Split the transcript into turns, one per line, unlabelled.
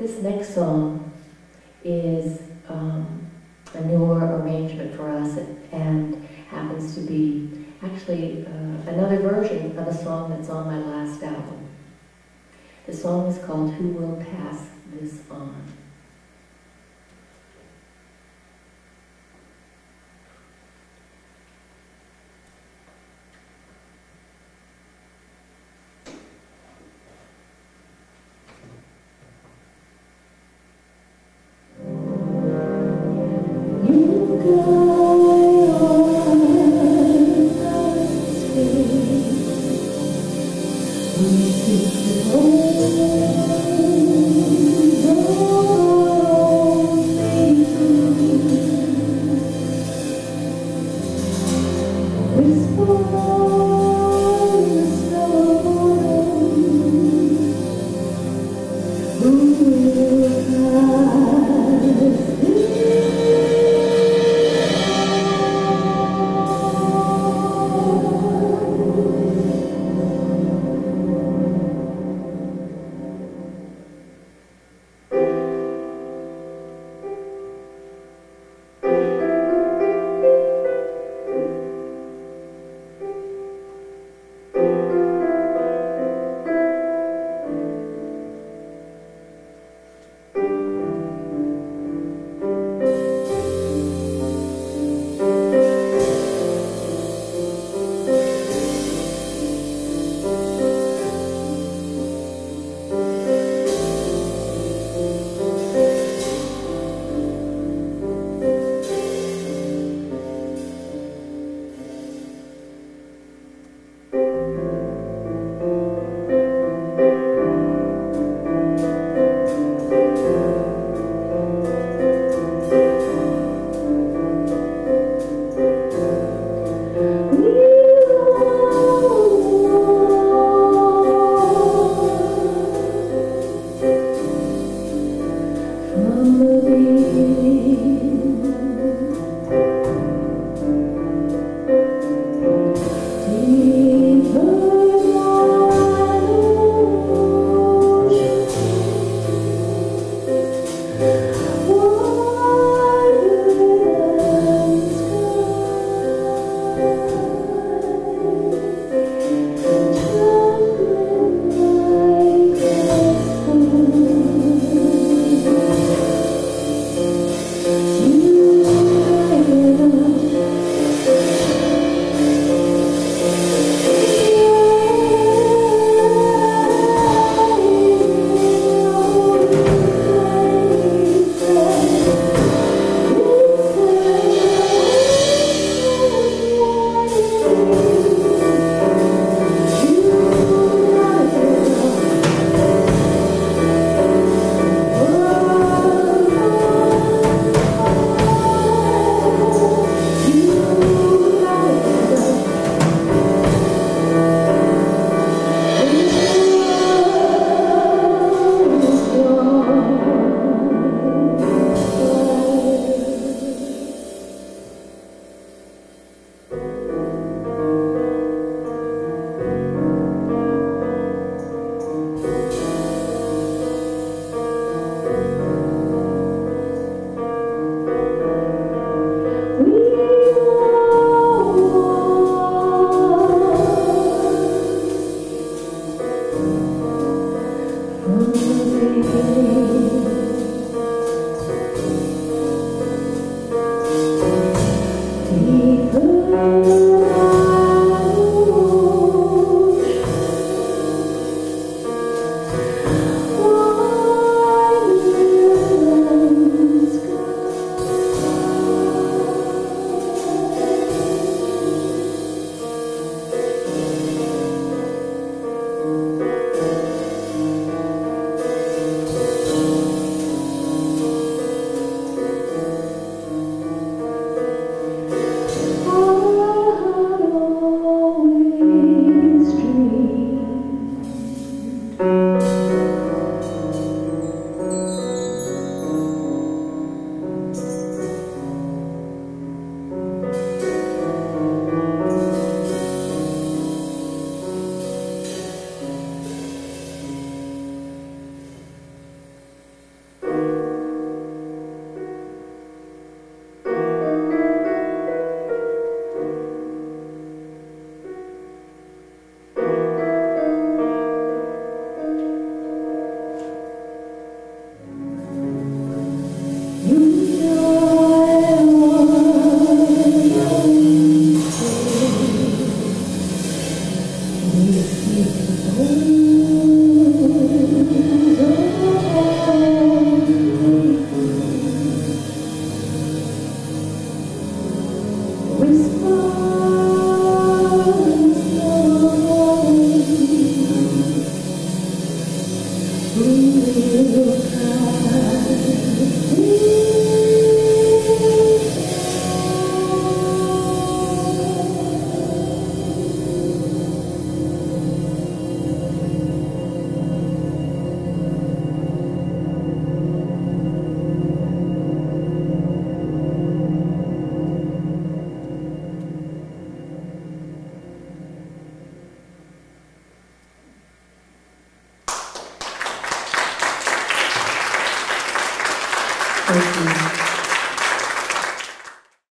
This next song is um, a newer arrangement for us and happens to be actually uh, another version of a song that's on my last album. The song is called Who Will Pass This On?